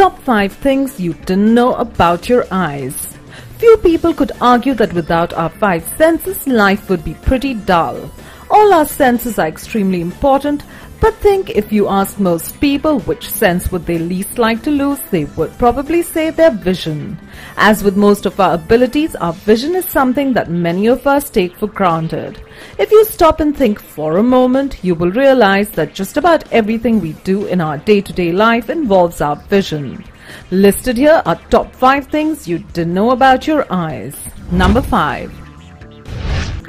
Top 5 things you didn't know about your eyes. Few people could argue that without our five senses, life would be pretty dull. All our senses are extremely important, but think if you ask most people which sense would they least like to lose, they would probably say their vision. As with most of our abilities, our vision is something that many of us take for granted. If you stop and think for a moment, you will realize that just about everything we do in our day-to-day life involves our vision. Listed here are top 5 things you didn't know about your eyes. Number 5.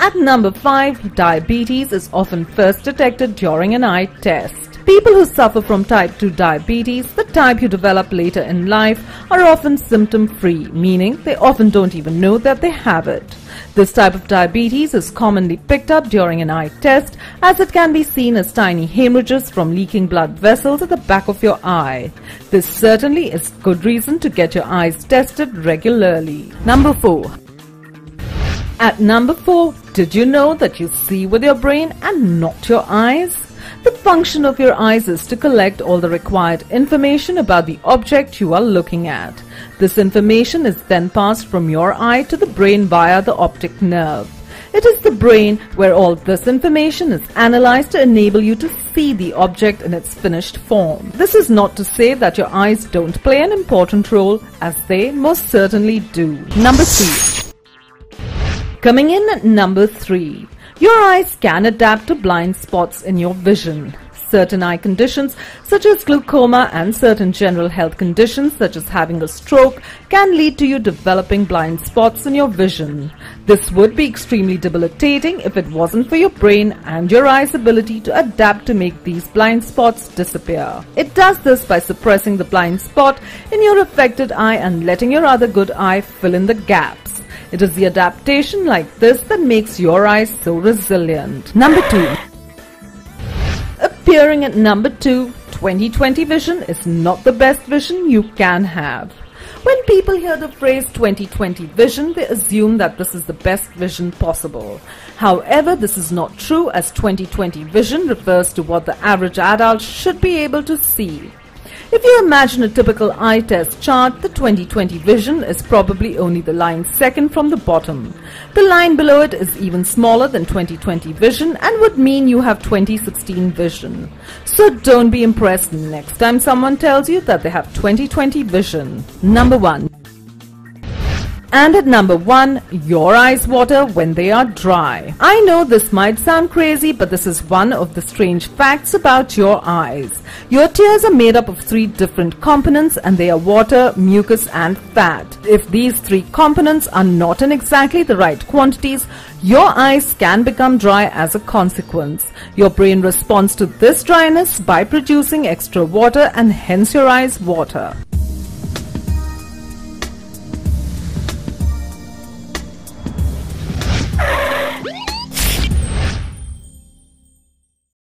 At number 5, diabetes is often first detected during an eye test. People who suffer from type 2 diabetes, the type you develop later in life, are often symptom free, meaning they often don't even know that they have it. This type of diabetes is commonly picked up during an eye test as it can be seen as tiny hemorrhages from leaking blood vessels at the back of your eye. This certainly is good reason to get your eyes tested regularly. Number 4. At number 4, did you know that you see with your brain and not your eyes? The function of your eyes is to collect all the required information about the object you are looking at. This information is then passed from your eye to the brain via the optic nerve. It is the brain where all this information is analyzed to enable you to see the object in its finished form. This is not to say that your eyes don't play an important role as they most certainly do. Number 3. Coming in at number 3. Your eyes can adapt to blind spots in your vision. Certain eye conditions such as glaucoma and certain general health conditions such as having a stroke can lead to you developing blind spots in your vision. This would be extremely debilitating if it wasn't for your brain and your eye's ability to adapt to make these blind spots disappear. It does this by suppressing the blind spot in your affected eye and letting your other good eye fill in the gaps. It is the adaptation like this that makes your eyes so resilient. Number 2. Appearing at number 2, 2020 vision is not the best vision you can have. When people hear the phrase 2020 vision, they assume that this is the best vision possible. However, this is not true as 2020 vision refers to what the average adult should be able to see. If you imagine a typical eye test chart, the 2020 vision is probably only the line second from the bottom. The line below it is even smaller than 2020 vision and would mean you have 2016 vision. So don't be impressed next time someone tells you that they have 2020 vision. Number 1. And at number one, your eyes water when they are dry. I know this might sound crazy, but this is one of the strange facts about your eyes. Your tears are made up of three different components and they are water, mucus and fat. If these three components are not in exactly the right quantities, your eyes can become dry as a consequence. Your brain responds to this dryness by producing extra water and hence your eyes water.